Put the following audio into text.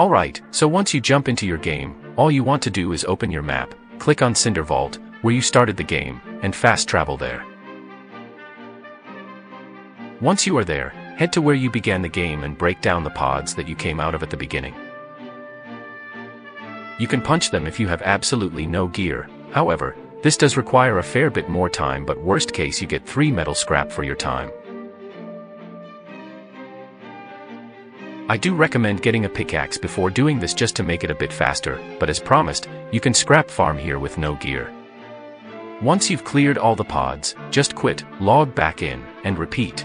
Alright, so once you jump into your game, all you want to do is open your map, click on Cinder Vault, where you started the game, and fast travel there. Once you are there, head to where you began the game and break down the pods that you came out of at the beginning. You can punch them if you have absolutely no gear, however, this does require a fair bit more time but worst case you get 3 metal scrap for your time. I do recommend getting a pickaxe before doing this just to make it a bit faster, but as promised, you can scrap farm here with no gear. Once you've cleared all the pods, just quit, log back in, and repeat.